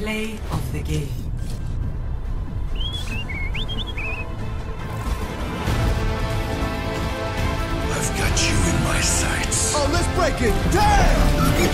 Play of the game. I've got you in my sights. Oh, let's break it down!